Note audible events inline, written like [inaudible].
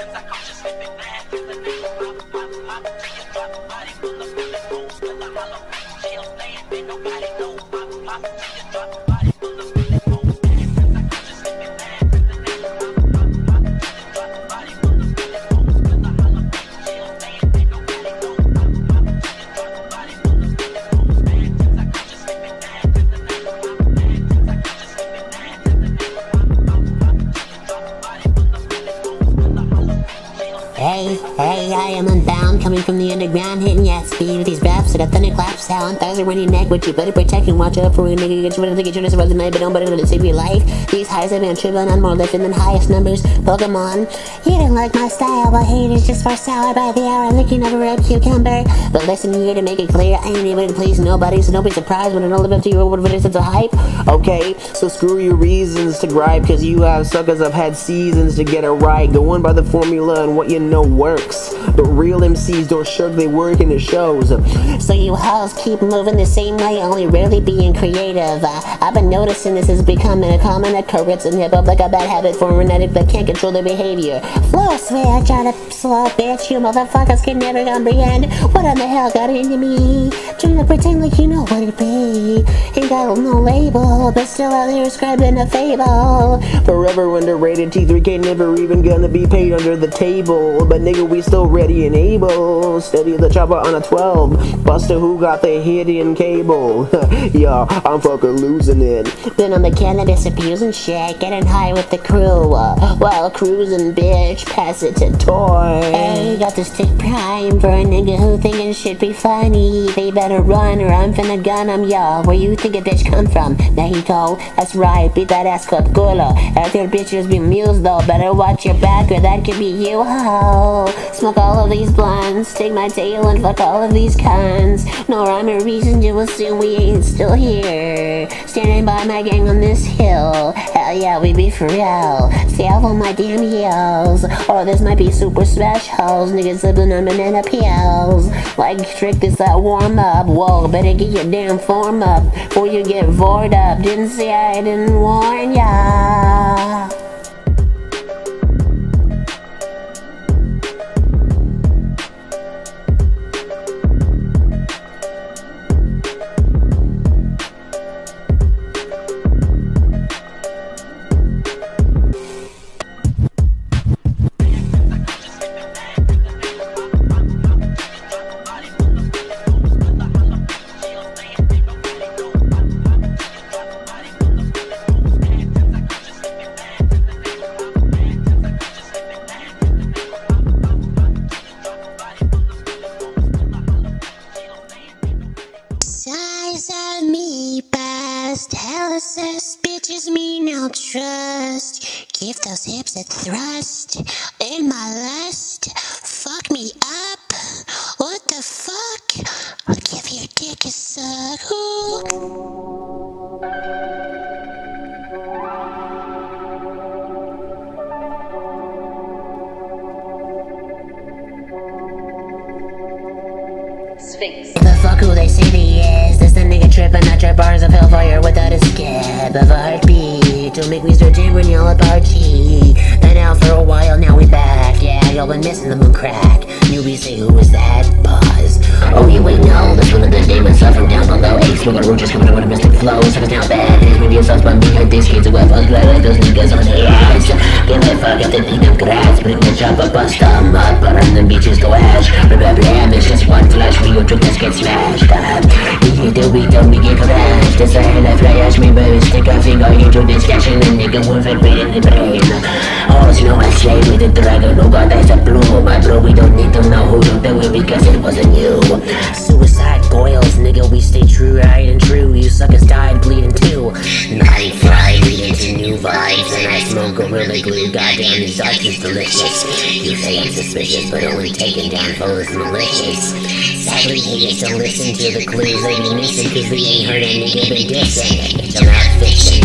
Hey, I am unbound, coming from the underground, hitting ya speed with these raps. I got thunderclap sound, thighs are running neck, but you better protect and watch out for a nigga. Get you ready to get you to the night, but don't better to save your life. These highs have been tripping on more lifting than highest numbers. Pokemon, you don't like my style, but haters just for sour by the hour, looking over a cucumber. But listen here to make it clear, I ain't able to please nobody, so don't be surprised when I don't live up to your but it's a hype. Okay, so screw your reasons to gripe, cause you have suckers have had seasons to get it right. Going by the formula and what you know works. But real MCs don't shirk they work and it shows. So you hoes keep moving the same way, only rarely being creative. Uh, I've been noticing this is becoming a common occurrence in hip hop, like a bad habit for an addict that can't control their behavior. Flow switch on a slow bitch, you motherfuckers can never comprehend what in the hell got into me. Trying to pretend like you know what it be. Ain't got no label, but still out there scribing a fable. Forever underrated, T3K never even gonna be paid under the table. But nigga, we still ready and able. Steady the chopper on a 12. Buster who got the hidden cable. [laughs] yeah, I'm fucking losing it. Been on the cannabis abusing shit, getting high with the crew. Uh, while cruising, bitch, pass it to Toy. Hey, got this stick prime for a nigga who thinking shit be funny. They better run or I'm finna gun 'em, y'all. Where you think a bitch come from? Mexico? That's right, beat that ass cut gula. If your bitches be mused though, better watch your back or that could be you, ho. Smoke all of these blunts, take my tail and fuck all of these cons. No rhyme a reason to assume we ain't still here. Standing by my gang on this hill. Hell yeah, we be for real. Stay off on my damn heels. Or this might be super specials. Niggas living on banana peels. Like trick this that warm up. Whoa, better get your damn form up before you get vored up. Didn't say I didn't warn ya. Trust. Give those hips a thrust. In my lust. Fuck me up. What the fuck? I'll give your dick a suck. Ooh. Sphinx. The fuck who they say he is? This the nigga tripping To make me start timbering y'all apart cheek. Been out for a while, now we back. Yeah, y'all been missing the moon crack. Newbies say who was that? Buzz. Oh, you wait, no, that's one of the demons suffering down below. Hey, smoking roaches coming up with a mystic flow. It's now bad. These videos us by me like these kids who have us like those niggas on the ass. Give a fuck if they need them grass. Bring the chopper, bust them up. Burn them beaches, go ash. Remember, smoke glue. Goddamn, these darts is delicious. You say it's suspicious, but only taken down foes malicious. Sadly, haters don't listen to the clues they be missing, cause we ain't heard any been dissing. It's a rap fiction.